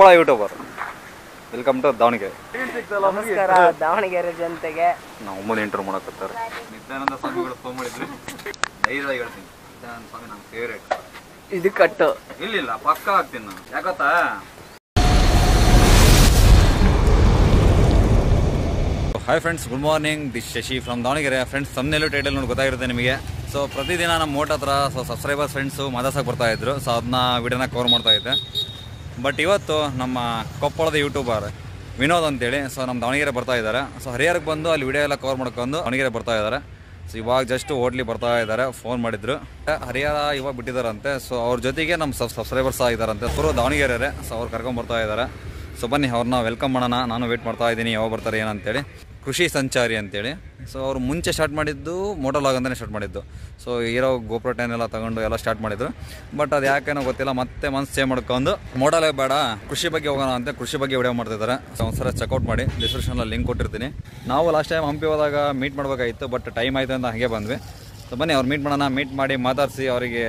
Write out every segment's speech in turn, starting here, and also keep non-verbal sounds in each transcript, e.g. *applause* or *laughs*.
Koppal YouTuber welcome to Davanagere. ನಮಸ್ಕಾರ ದಾವಣಗೆರೆ ಜನತೆಗೆ. ನಾವು ಒಮ್ಮೆ ಇಂಟರ್ವ್ಯೂ ಮಾಡಕತ್ತಾರೆ. ನಿತ್ಯಾನಂದ ಸ್ವಾಮಿಗಳು ಫೋನ್ ಮಾಡಿದ್ರು ಧೈರ್ಯವಾಗಿ ಹೇಳ್ತೀನಿ. ನಿತ್ಯಾನಂದ ಸ್ವಾಮಿ ನನ್ನ ಫೇವ್ರೇಟ್ ಇದು ಕಟ್ಟು. ಇಲ್ಲಿಲ್ಲ ಪಕ್ಕ ಹಾಕ್ತೀನಿ ನಾನು. ಯಾಕತ್ತಾ? Hi friends good morning this Shashi from Davanagere. Friends ತಮ್ಮನೆಲ್ಲೂ title ನೋಡಿ ಗೊತ್ತಾಗಿರುತ್ತೆ ನಿಮಗೆ. ಸೊ ಪ್ರತಿದಿನ ನಮ್ಮ ಮೋಟ್ ಹತ್ರ ಸೊ ಸಬ್ಸ್ಕ್ರೈಬರ್ಸ್ ಫ್ರೆಂಡ್ಸು ಬರ್ತಾ ಇದ್ರು. ಸೊ ಅದನ್ನ ವಿಡಿಯೋನ ಕವರ್ ಮಾಡ್ತಾ ಇದ್ದೆ. ಬಟ್ ಇವತ್ತು ನಮ್ಮ ಕೊಪ್ಪಳದ ಯೂಟ್ಯೂಬರ್ ವಿನೋದ್ ಅಂತೇಳಿ ಸೊ ನಮ್ಮ ದಾವಣಗೆರೆ ಬರ್ತಾ ಇದ್ದಾರೆ. ಸೊ ಹರಿಹರಕ್ಕೆ ಬಂದು ಅಲ್ಲಿ ವಿಡಿಯೋ ಎಲ್ಲ ಕವರ್ ಮಾಡ್ಕೊಂಡು ದಾವಣಗೆರೆ ಬರ್ತಾ ಇದ್ದಾರೆ. ಸೊ ಇವಾಗ ಜಸ್ಟ್ ಹೋಟ್ಲಿಗೆ ಬರ್ತಾ ಇದ್ದಾರೆ ಫೋನ್ ಮಾಡಿದ್ರು. ಹರಿಹರ ಇವಾಗ ಬಿಟ್ಟಿದ್ದಾರಂತೆ ಸೊ ಅವ್ರ ಜೊತೆಗೆ ನಮ್ಮ ಸಬ್ ಸಬ್ಸ್ಕ್ರೈಬರ್ಸ್ ಆಗಿದ್ದಾರಂತೆ ಪೂರ್ವ ದಾವಣಗೆರೆ ಸೊ ಅವ್ರು ಕರ್ಕೊಂಡು ಬರ್ತಾ ಇದ್ದಾರೆ. ಸೊ ಬನ್ನಿ, ಅವ್ರನ್ನ ವೆಲ್ಕಮ್ ಮಾಡೋಣ. ನಾನು ವೇಟ್ ಮಾಡ್ತಾ ಇದ್ದೀನಿ, ಯಾವಾಗ ಬರ್ತಾರೆ, ಏನಂತೇಳಿ. ಕೃಷಿ ಸಂಚಾರಿ ಅಂತೇಳಿ. ಸೊ ಅವರು ಮುಂಚೆ ಸ್ಟಾರ್ಟ್ ಮಾಡಿದ್ದು ಮೋಟೋಲಾಗ್ ಅಂತಲೇ ಸ್ಟಾರ್ಟ್ ಮಾಡಿದ್ದು. ಸೊ ಇರೋ ಗೋಪುರ ಟೈನ್ ಎಲ್ಲ ತಗೊಂಡು ಎಲ್ಲ ಸ್ಟಾರ್ಟ್ ಮಾಡಿದ್ರು. ಬಟ್ ಅದು ಯಾಕೇನೋ ಗೊತ್ತಿಲ್ಲ, ಮತ್ತೆ ಮನ್ಸು ಸೇವ್ ಮಾಡ್ಕೊಂಡು ಮೋಡಲೇ ಬೇಡ, ಕೃಷಿ ಬಗ್ಗೆ ಹೋಗೋಣ ಅಂತ ಕೃಷಿ ಬಗ್ಗೆ ವಿಡಿಯೋ ಮಾಡ್ತಿದ್ದಾರೆ. ಸೊ ಒಂದ್ಸಲ ಚೆಕ್ಔಟ್ ಮಾಡಿ ಡಿಸ್ಕ್ರಿಪ್ಷನಲ್ಲಿ ಲಿಂಕ್ ಕೊಟ್ಟಿರ್ತೀನಿ. ನಾವು ಲಾಸ್ಟ್ ಟೈಮ್ ಹಂಪಿ ಹೋದಾಗ ಮೀಟ್ ಮಾಡಬೇಕಾಗಿತ್ತು ಬಟ್ ಟೈಮ್ ಆಯಿತು ಅಂತ ಹಾಗೆ ಬಂದ್ವಿ. ಸೊ ಬನ್ನಿ, ಅವ್ರು ಮೀಟ್ ಮಾಡೋಣ ಮೀಟ್ ಮಾಡಿ ಮಾತಾಡಿಸಿ, ಅವರಿಗೆ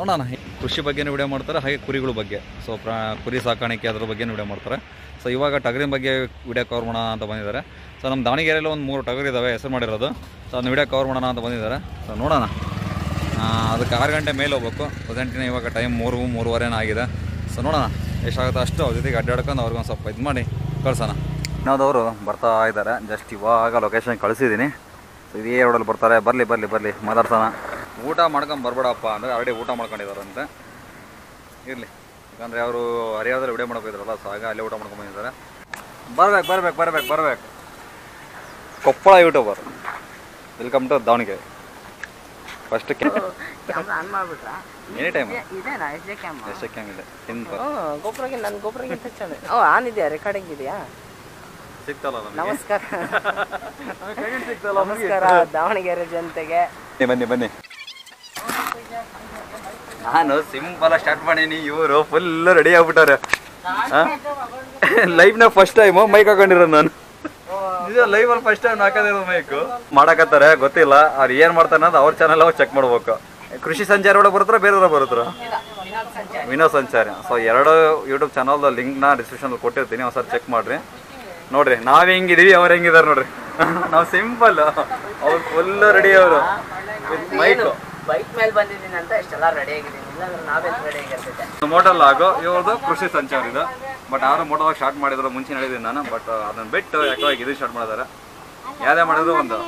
ನೋಡೋಣ. ಕೃಷಿ ಬಗ್ಗೆನೂ ವಿಡಿಯೋ ಮಾಡ್ತಾರೆ, ಹಾಗೆ ಕುರಿಗಳ ಬಗ್ಗೆ. ಸೊ ಕುರಿ ಸಾಕಾಣಿಕೆ ಅದ್ರ ಬಗ್ಗೆನೂ ವಿಡಿಯೋ ಮಾಡ್ತಾರೆ. ಸೊ ಇವಾಗ ಟಗರಿನ ಬಗ್ಗೆ ವಿಡಿಯೋ ಕವರ್ ಮಾಡೋಣ ಅಂತ ಬಂದಿದ್ದಾರೆ. ಸೊ ನಮ್ಮ ದಾವಣಗೆರೆಯಲ್ಲಿ ಒಂದು ಮೂರು ಟಗರು ಇದ್ದಾವೆ ಹೆಸರು ಮಾಡಿರೋದು. ಸೊ ಅದನ್ನ ವಿಡಿಯೋ ಕವರ್ ಮಾಡೋಣ ಅಂತ ಬಂದಿದ್ದಾರೆ. ಸೊ ನೋಡೋಣ. ಅದಕ್ಕೆ ಆರು ಗಂಟೆ ಮೇಲೆ ಹೋಗ್ಬೇಕು. ಪ್ರೆಸೆಂಟಿನ ಇವಾಗ ಟೈಮ್ ಮೂರು, ಮೂರುವರೆನೇ ಆಗಿದೆ. ಸೊ ನೋಡೋಣ. ಎಷ್ಟಾಗುತ್ತೆ ಅಷ್ಟು ಅವ್ರ ಜೊತೆಗೆ ಅಡ್ಡಾಡ್ಕೊಂಡು ಅವ್ರಿಗೊಂದು ಸ್ವಲ್ಪ ಇದು ಮಾಡಿ ಕಳ್ಸೋಣ. ಇನ್ನೊಂದವರು ಬರ್ತಾ ಇದ್ದಾರೆ. ಜಸ್ಟ್ ಇವಾಗ ಲೊಕೇಶನ್ ಕಳಿಸಿದ್ದೀನಿ. ಸೊ ಇದೇ ರೋಡಲ್ಲಿ ಬರ್ತಾರೆ. ಬರಲಿ ಬರಲಿ ಬರಲಿ. ಮಾತಾಡ್ಸೋಣ. ಊಟ ಮಾಡ್ಕೊಂಡು ಬರ್ಬೇಡಪ್ಪ ಅಂದರೆ ಆಲ್ರೆಡಿ ಊಟ ಮಾಡ್ಕೊಂಡಿದ್ದಾರಂತೆ. ಇರಲಿ. ಯಾಕಂದರೆ ಅವರು ಹರಿಯಾದಲ್ಲಿ ವಿಡಿಯೋ ಮಾಡ್ಕೊಂಡಿದ್ರಲ್ಲ ಸೊ ಆಗ ಅಲ್ಲೇ ಊಟ ಮಾಡ್ಕೊಂಡು ಬಂದಿದ್ದಾರೆ. ಬರ್ಬೇಕು ಬರ್ಬೇಕು ಬರ್ಬೇಕು ಬರ್ಬೇಕು. Koppal YouTuber welcome to Davanagere. First camera on ಮಾಡ್ಬಿಟ್ರಾ? Any time ಇದೇನಾ? ಎಸ್ ಜೆ ಕ್ಯಾಮ್ ಎಷ್ಟಕ್ಕೆ ಹಂಗಿದೆ ಹಿಂದೆ ಹ್ಞೂ ಗೋಪ್ರಗೆ ನನ್ನ ಗೋಪ್ರಗಿಂತ ಚೆಂದ ಓ ಆನ್ ಇದೆಯಾ? ರೆಕಾರ್ಡಿಂಗ್ ಇದೆಯಾ? ಸಿಗ್ತಲ್ಲ ನಮಸ್ಕಾರ. ನಮಸ್ಕಾರ ದಾವಣಗೆರೆ ಜನತೆಗೆ. ಬನ್ನಿ ಬನ್ನಿ. ನಾನು ಸಿಂಪಲ್ ಸ್ಟಾರ್ಟ್ ಮಾಡೀನಿ. ಇವರು ಫುಲ್ ರೆಡಿ ಆಗ್ಬಿಟ್ಟಾರೆ ನ ಫಸ್ಟ್ ಟೈಮ್ ಮೈಕ್ ಹಾಕೊಂಡಿರೋ ನಾನು. ನಿಜ ಲೈವ್ ಅಲ್ಲಿ ಫಸ್ಟ್ ಟೈಮ್ ಹಾಕೋದಿರೋದು ಮೈಕ್ ಮಾಡಕತ್ತಾರೆ ಗೊತ್ತಿಲ್ಲ. ಅವ್ರು ಏನ್ ಮಾಡ್ತಾರೆ ಅನ್ನೋದು ಅವ್ರ ಚಾನಲ್ ಅವ್ರು ಚೆಕ್ ಮಾಡ್ಬೇಕು. ಕೃಷಿ ಸಂಚಾರ ಒಳಗೆ ಬರ್ತಾರ ಬೇರೆ ಬರ್ತಾರ? ವಿನೋದ್ ಸಂಚಾರಿ. ಸೊ ಎರಡು ಯೂಟ್ಯೂಬ್ ಚಾನಲ್ ಲಿಂಕ್ನ ಡಿಸ್ಕ್ರಿಪ್ಷನ್ ಕೊಟ್ಟಿರ್ತೀನಿ. ಒಂದ್ಸರಿ ಚೆಕ್ ಮಾಡ್ರಿ. ನೋಡ್ರಿ ನಾವ್ ಹೆಂಗಿದೀವಿ *laughs* ಅವ್ರು ಹೆಂಗಿದಾರೆ ನೋಡ್ರಿ. ನಾವು ಸಿಂಪಲ್ ಅವ್ರು ಫುಲ್ ರೆಡಿ ಅವರು. ಮೈಕ್ ಬೈಕ್ ಮೇಲೆ ಬಂದಿದ್ದೀನಿ ಅಂತ ಇಷ್ಟೆಲ್ಲ ರೆಡಿ ಆಗಿದ್ದೀನಿ. ಇಲ್ಲಾಂದ್ರೆ ನಾವೆಲ್ಲ ರೆಡಿ ಆಗಿರ್ತೈತೆ ಮೋಟಲ್ ಆಗೋ ಇವ್ರದ್ದು ಕೃಷಿ ಸಂಚಾರ ಇದು. ಬಟ್ ಯಾರು ಮೋಟಲ್ ಸ್ಟಾರ್ಟ್ ಮಾಡಿದ್ರು ಮುಂಚೆ ಹೇಳಿದ್ದೀನಿ ನಾನು. ಬಟ್ ಅದನ್ನ ಬಿಟ್ಟು ಯಾಕೋ ಇದು ಸ್ಟಾರ್ಟ್ ಮಾಡಿದಾರೆ. ಯಾವ್ದೇ ಮಾಡಿದ್ರು ಒಂದು.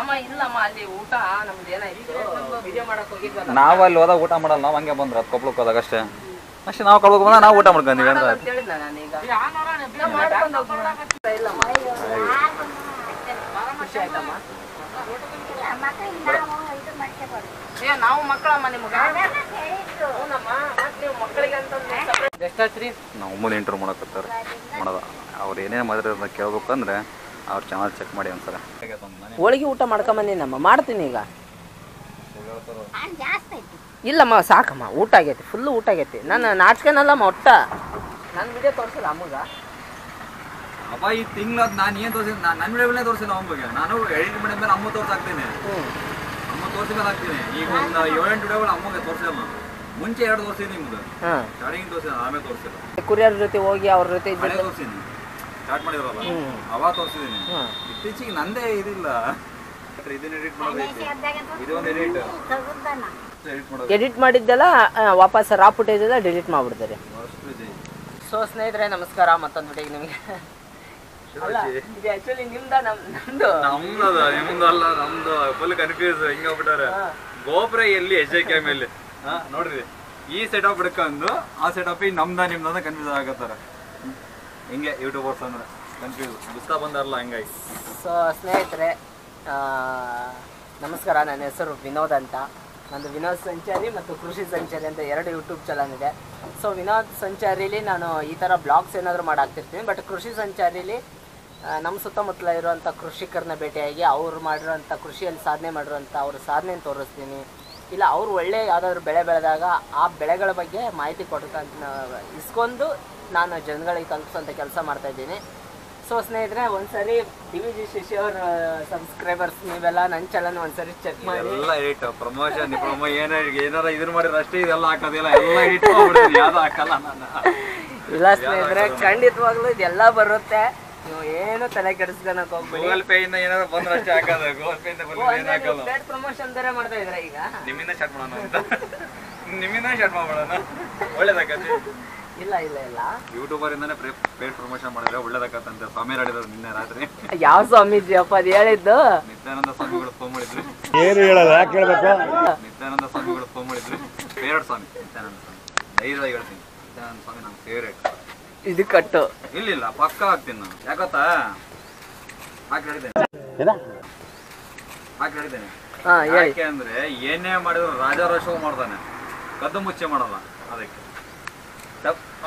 ಅಮ್ಮ ಇಲ್ಲಮ್ಮ ಅಲ್ಲಿ ಊಟ ನಮ್ದು ಏನಾಯ್ತು ವಿಡಿಯೋ ಮಾಡಕ್ ಹೋಗಿದ್ವಲ್ಲ. ನಾವು ಅಲ್ಲಿ ಹೋದಾಗ ಊಟ ಮಾಡಲ್ಲ ನಾವು ಹಂಗೆ ಬಂದ್ರೆ. ಅದು ಕೊಪ್ಪಳಕ್ಕೆ ಹೋದಾಗ ಅಷ್ಟೇ. ಅಷ್ಟೇ ನಾವು ಕೊಪ್ಪಳಕ್ಕೆ ಬಂದಾಗ ನಾವು ಊಟ ಮಾಡ್ಕೊಂತೀವಿ. ಅಂತ ಖುಷಿ ಆಯ್ತಮ್ಮ. ನಾವು ಮಕ್ಕಳಮ್ಮ ನಿಮ್ಗೆ. ಹ್ಞೂನಮ್ಮ ಮತ್ತ್ ನೀವು ಮಕ್ಕಳಿಗೆ ಅಂತ ಎಷ್ಟಾಯ್ತ್ರಿ ನಾವು ಒಮ್ಮೆ ಇಂಟರ್ವ್ಯೂ ಮಾಡಕತ್ತಾರೆ ಮಾಡೋದ ಅವ್ರು ಏನೇನು ಮಾಡಿರೋದನ್ನ ಕೇಳ್ಬೇಕಂದ್ರೆ ಅವ್ರ ಚಾನಲ್ ಚೆಕ್ ಮಾಡಿ ಒಂದ್ಸಲ. ಹೋಳಿಗೆ ಊಟ ಮಾಡ್ಕೊಂಬಂದಿನಮ್ಮ ಮಾಡ್ತೀನಿ ಈಗ. ಇಲ್ಲಮ್ಮ ಸಾಕಮ್ಮ ಊಟ ಆಗೈತಿ ಫುಲ್ಲು ಊಟ ಆಗೈತಿ. ನಾನು ನಾಚ್ಕನಲ್ಲಮ್ಮ ಒಟ್ಟ. ನನ್ನ ವಿಡಿಯೋ ತೋರಿಸಲ್ಲ ಅಮ್ಮಗ. ಅಪ್ಪ ಈ ತಿಂಗಳದ್ ನಾನು ಏನು ತೋರಿಸಿದ್ ನಾನು ನನ್ನ ವಿಡಿಯೋಗಳೇ ಅವನ ಬಗ್ಗೆ. ನಾನು ಎಡಿಟ್ ಮಾಡಿದ ಮೇಲೆ ಅಮ್ಮ ತೋರ್ಸಾಕ್ತೀನಿ ಹ್ಞೂ ಅಮ್ಮ ತೋರಿಸಿ ಮೇಲೆ ಹಾಕ್ತೀನಿ. ಈಗ ಒಂದು ಏಳೆಂಟು ವಿಡಿಯೋಗಳು ಅಮ್ಮಗೆ ತೋರಿಸಿಲ್ಲ ಮುಂಚೆ ಎರಡು ತೋರಿಸಿದ್ದೀನಿ ನಿಮ್ಗೆ ಹಾಂ. ಸ್ಟಾರ್ಟಿಂಗ್ ತೋರಿಸಿಲ್ಲ ಆಮೇಲೆ ತೋರಿಸಿಲ್ಲ ಕುರಿಯರ್ ಜೊತೆ ಹೋಗಿ ಅವ್ರ ಜೊತೆ ಇದ್ದಿದ್ದು ತೋರಿಸಿದ್ದೀನಿ ಸ್ಟಾರ್ಟ್ ಮಾಡಿದ್ರಲ್ಲ. ಅವಾಗ ತೋರಿಸಿದ್ದೀನಿ ಹಾಂ. ಇತ್ತೀಚೆಗೆ ನಂದೇ ಇದಿಲ್ಲ. ಇದನ್ನ ಎಡಿಟ್ ಮಾಡಬೇಕು ಇದೊಂದು ಎಡಿಟ್ ಎಡಿಟ್ ಎಡಿಟ್ ಮಾಡಿದ್ದೆಲ್ಲ ವಾಪಸ್ ರಾ ಫುಟೇಜ್ ಎಲ್ಲ ಡಿಲೀಟ್ ಮಾಡ್ಬಿಡ್ತಾರೆ. ಸೊ ಸ್ನೇಹಿತರೆ ನಮಸ್ಕಾರ. ಮತ್ತೊಂದು ವಿಡಿಯೋಗೆ ನಿಮಗೆ. ಇದು ಆ್ಯಕ್ಚುಲಿ ನಿಮ್ದ ನಮ್ ನಮ್ದು. ನಮ್ದದ ನಿಮ್ದಲ್ಲ ನಮ್ದು. ಫುಲ್ ಕನ್ಫ್ಯೂಸ್ ಹಿಂಗ ಹೋಗ್ಬಿಟ್ಟಾರೆ ಗೋಪುರ ಎಲ್ಲಿ ಕ್ಯಾಮ್ ಎಲ್ಲಿ? ಹಾ ನೋಡ್ರಿ ಈ ಸೆಟಪ್ ಹಿಡ್ಕೊಂಡು ಆ ಸೆಟಪ್ ನಮ್ದ ನಿಮ್ದ ಕನ್ಫ್ಯೂಸ್ ಆಗತ್ತಾರ. ಹಿಂಗೆ ಯೂಟ್ಯೂಬರ್ಸ್ ಅಂದ್ರೆ. ಕನ್ಫ್ಯೂಸ್ ಗುಸ್ತಾ ಬಂದಾರಲ್ಲ ಹಂಗಾಗಿ. ಸೊ ಸ್ನೇಹಿತರೆ ಆ, ನಮಸ್ಕಾರ. ನನ್ನ ಹೆಸರು ವಿನೋದ್ ಅಂತ. ನಂದು ವಿನೋದ್ ಸಂಚಾರಿ ಮತ್ತು ಕೃಷಿ ಸಂಚಾರಿ ಅಂತ ಎರಡು ಯೂಟ್ಯೂಬ್ ಚಾನಲ್ ಇದೆ. ಸೊ ವಿನೋದ್ ಸಂಚಾರಿಲಿ ನಾನು ಈ ಥರ ಬ್ಲಾಗ್ಸ್ ಏನಾದರೂ ಮಾಡಾಕ್ತಿರ್ತೀನಿ. ಬಟ್ ಕೃಷಿ ಸಂಚಾರಿಲಿ ನಮ್ಮ ಸುತ್ತಮುತ್ತಲ ಇರುವಂಥ ಕೃಷಿಕರನ್ನ ಭೇಟಿಯಾಗಿ ಅವ್ರು ಮಾಡಿರೋಂಥ ಕೃಷಿಯಲ್ಲಿ ಸಾಧನೆ ಮಾಡಿರೋಂಥ ಅವ್ರ ಸಾಧನೆ ತೋರಿಸ್ತೀನಿ. ಇಲ್ಲ ಅವ್ರು ಒಳ್ಳೆ ಯಾವುದಾದ್ರು ಬೆಳೆ ಬೆಳೆದಾಗ ಆ ಬೆಳೆಗಳ ಬಗ್ಗೆ ಮಾಹಿತಿ ಕೊಡ್ತಂತ ಇಸ್ಕೊಂಡು ನಾನು ಜನಗಳಿಗೆ ತಲುಪಿಸೋಂಥ ಕೆಲಸ ಮಾಡ್ತಾಯಿದ್ದೀನಿ ಸೊ ಸ್ನೇಹಿತರೆ ಒಂದ್ಸರಿ ಡಿ ವಿ ಜಿ ಶಿಶಿ ಅವ್ರ ಸಬ್ಸ್ಕ್ರೈಬರ್ಸ್ ನೀವೆಲ್ಲ ನನ್ನ ಚಾನಲ್ ಒಂದ್ಸರಿ ಚೆಕ್ ಮಾಡಿ. ಎಲ್ಲ ಎಡಿಟ್ ಪ್ರಮೋಷನ್ ಪ್ರಮೋ ಏನೇ ಏನಾರ ಇದನ್ನ ಮಾಡಿದ್ರೆ ಅಷ್ಟೇ ಇದೆಲ್ಲ ಹಾಕೋದಿಲ್ಲ ಎಲ್ಲ ಎಡಿಟ್ ಯಾವ್ದು ಹಾಕಲ್ಲ ನಾನು. ಇಲ್ಲ ಸ್ನೇಹಿತರೆ ಖಂಡಿತವಾಗ್ಲೂ ಇದೆಲ್ಲ ಬರುತ್ತೆ. ನೀವು ಏನು ತಲೆ ಕೆಡಿಸ್ಕೊಳಕ್ ಹೋಗ್ಬೇಡಿ ಗೂಗಲ್ ಪೇ ಇಂದ ಏನಾದ್ರು ಬಂದ್ರೆ ಅಷ್ಟೇ ಹಾಕೋದು. ಗೂಗಲ್ ಪೇ ಇಂದ ಬಂದ್ರೆ ಏನು ಹಾಕಲ್ಲ ಪೇಡ್ ಪ್ರಮೋಷನ್ ಬೇರೆ ಮಾಡ್ತಾ ಇದ್ರ ಈಗ? ನಿಮ್ಮಿಂದ ಸ್ಟಾರ್ಟ್ ಮಾಡೋಣ ಅಂತ. ನಿಮ್ಮಿಂದ ಸ್ಟಾರ್ಟ್ ಮಾಡ್ಬಿಡೋಣ. ಒಳ್ಳೇದಾಗತ್ತೆ. ಇಲ್ಲ ಇಲ್ಲ ಇಲ್ಲ. ಯೂಟ್ಯೂಬರ್ ಇಂದಾನೆ ಪೇಡ್ ಪ್ರಮೋಷನ್ ಮಾಡಿದ್ರೆ ಒಳ್ಳೇದಾಗತ್ತಂತೆ. ಸ್ವಾಮಿ ಹೇಳಿದ್ರು ನಿನ್ನೆ ರಾತ್ರಿ. ಯಾವ ಸ್ವಾಮೀಜಿ ಅಪ್ಪ ಅದ್ ಹೇಳಿದ್ದು? ನಿತ್ಯಾನಂದ ಸ್ವಾಮಿಗಳು ಫೋನ್ ಮಾಡಿದ್ರು. ಏನು ಹೇಳಲ್ಲ ಯಾಕೆ ಹೇಳ್ಬೇಕು? ನಿತ್ಯಾನಂದ ಸ್ವಾಮಿಗಳು ಫೋನ್ ಮಾಡಿದ್ರು. ಫೇವ್ರೇಟ್ ಸ್ವಾಮಿ ನಿತ್ಯಾನಂದ ಸ್ವಾಮಿ. ಧೈರ್ಯವಾಗಿ ಹೇಳ್ತೀನಿ. ನಿತ್ಯಾನಂದ ಸ್ವಾಮಿ ನಮ್ಮ ಫೇವ್ರೇಟ್ ಇದು ಕಟ್ಟು. ಇಲ್ಲ ಇಲ್ಲ ಪಕ್ಕ ಹಾಕ್ತೀನಿ ನಾನು. ಯಾಕತ್ತಾ? ಹಾಕಿ ಹೇಳಿದ್ದೇನೆ ಹಾಕಿ ಹೇಳಿದ್ದೇನೆ ಹಾ ಹೇಳಿ. ಯಾಕೆ ಅಂದ್ರೆ ಏನೇ ಮಾಡಿದ್ರು ರಾಜಾರೋಷವ ಮಾಡ್ತಾನೆ. ಕದ್ದು ಮುಚ್ಚೆ ಮಾಡಲ್ಲ ಅದಕ್ಕೆ.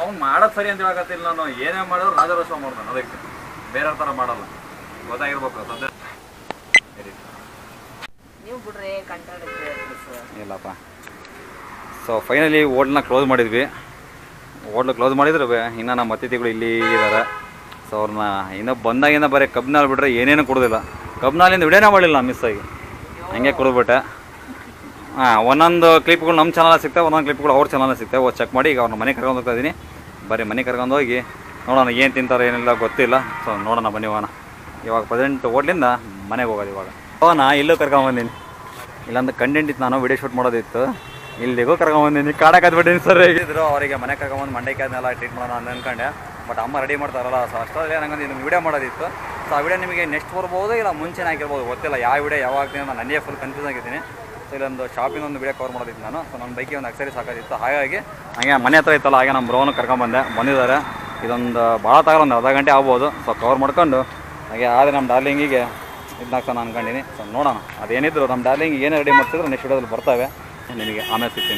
ಅವ್ನು ಮಾಡೋದು ಸರಿ ಅಂತ ಹೇಳಕತ್ತಿಲ್ಲ ನಾನು. ಏನೇ ಮಾಡಿದ್ರು ರಾಜಾರೋಷವ ಮಾಡ್ತಾನೆ ಅದಕ್ಕೆ. ಬೇರೆ ಥರ ಮಾಡಲ್ಲ. ಗೊತ್ತಾಗಿರ್ಬೇಕು ಸದ್ಯ. ನೀವು ಬಿಡ್ರಿ ಕಂಟೆಂಟ್ ಇಲ್ಲಪ್ಪ. ಸೊ ಫೈನಲಿ ಓಡ್ನ ಕ್ಲೋಸ್ ಮಾಡಿದ್ವಿ. ಹೋಟ್ಲು ಕ್ಲೋಸ್ ಮಾಡಿದ್ರು ಇನ್ನೂ ನಮ್ಮ ಅತಿಥಿಗಳು ಇಲ್ಲಿ ಇದ್ದಾರೆ ಸೊ ಅವ್ರನ್ನ ಇನ್ನೂ ಬಂದಾಗಿಂದ ಬರೀ ಕಬ್ನಾಲ್ ಬಿಟ್ಟರೆ ಏನೇನು ಕೊಡೋದಿಲ್ಲ. ಕಬ್ನಾಲಿಂದ ವಿಡಿಯೋನೇ ಮಾಡಿಲ್ಲ ಮಿಸ್ ಆಗಿ. ಹಂಗೆ ಕೊಡ್ಬಿಟ್ಟೆ. ಹಾಂ, ಒಂದೊಂದು ಕ್ಲಿಪ್ಗಳು ನಮ್ಮ ಚಾನಲ್ ಸಿಗ್ತವೆ, ಒಂದೊಂದು ಕ್ಲಿಪ್ಗಳು ಅವ್ರ ಚಾನಲ್ ಸಿಗ್ತವೆ. ಚೆಕ್ ಮಾಡಿ, ಈಗ ಅವ್ರನ್ನ ಮನೆ ಕರ್ಕೊಂಡು ಹೋಗ್ತಾ ಇದ್ದೀನಿ ಬರೀ ಮನೆ ಕರ್ಕೊಂಡು ಹೋಗಿ ನೋಡೋಣ ಏನು ತಿಂತಾರೆ, ಏನಿಲ್ಲ ಗೊತ್ತಿಲ್ಲ. ಸೊ ನೋಡೋಣ, ಬನ್ನಿ ಹೋಗೋಣ. ಇವಾಗ ಪ್ರೆಸೆಂಟ್ ಹೋಟ್ಲಿಂದ ಮನೆಗೆ ಹೋಗೋದು ಇವಾಗ. ಹೋಗೋಣ, ಇಲ್ಲೂ ಕರ್ಕೊಂಬಂದೀನಿ ಇಲ್ಲಾಂದ್ರೆ ಕಂಟೆಂಟ್ ಇತ್ತು, ನಾನು ವಿಡಿಯೋ ಶೂಟ್ ಮಾಡೋದಿತ್ತು. ಇಲ್ಲಿಗೂ ಕರ್ಕೊಂಬಂದಿನಿ. ಕಾಡಕ್ಕಾದ್ಬಿಟ್ಟಿನಿ ಸರ್ ಹೇಗಿದ್ರು ಅವರಿಗೆ ಮನೆ ಕರ್ಕೊಂಬಂದು ಮಂಡೈಕಾದ್ನೆಲ್ಲ ಟ್ರೀಟ್ ಮಾಡೋಣ ಅಂತ ಅನ್ಕೊಂಡೆ. ಬಟ್ ಅಮ್ಮ ರೆಡಿ ಮಾಡ್ತಾರಲ್ಲ ಸೊ ಅಷ್ಟರಲ್ಲಿ ನನಗೊಂದು ಇದನ್ನು ವಿಡಿಯೋ ಮಾಡೋದಿತ್ತು. ಸೊ ಆ ವಿಡಿಯೋ ನಿಮಗೆ ನೆಕ್ಸ್ಟ್ ಬರ್ಬೋದು ಇಲ್ಲ ಮುಂಚೆನೇ ಆಗಿರ್ಬೋದು ಗೊತ್ತಿಲ್ಲ. ಯಾವ ವಿಡಿಯೋ ಯಾವಾಗ ನಾನು ನನಗೆ ಫುಲ್ ಕನ್ಫ್ಯೂಸ್ ಆಗಿದ್ದೀನಿ. ಸೊ ಇಲ್ಲೊಂದು ಶಾಪಿಂಗ್ ಒಂದು ವಿಡಿಯೋ ಕವರ್ ಮಾಡೋದಿತ್ತು ನಾನು. ಸೊ ನನ್ನ ಬೈಕಿಗೆ ಒಂದು ಅಕ್ಸರಿ ಸಾಕಾಗಿತ್ತು ಹಾಗಾಗಿ ಹಾಗೆ ಮನೆ ಹತ್ರ ಇತ್ತಲ್ಲ, ಹಾಗೆ ನಮ್ಮ ಬ್ರೋನು ಕರ್ಕೊಂಬಂದೆ. ಬಂದಿದ್ದಾರೆ. ಇದೊಂದು ಭಾಳ ತಗೊಳ್ಳೋ ಒಂದು ಅರ್ಧ ಗಂಟೆ ಆಗ್ಬೋದು. ಸೊ ಕವರ್ ಮಾಡ್ಕೊಂಡು, ಹಾಗೆ ಆದರೆ ನಮ್ಮ ಡಾರ್ಲಿಂಗಿಗೆ ಹಾಕ್ಸೋಣ ಅನ್ಕೊಂಡಿನಿ. ಸೊ ನೋಡೋಣ. ಅದೇನಿದ್ರು ನಮ್ಮ ಡಾರ್ಲಿಂಗ್ ಏನೇ ರೆಡಿ ಮಾಡ್ತಿದ್ರು ನೆಕ್ಸ್ಟ್ ವಿಡಿಯೋದಲ್ಲಿ ಬರ್ತವೆ. ನಿಮಗೆ ಆಮೇಲೆ ಸಿಗ್ತೀನಿ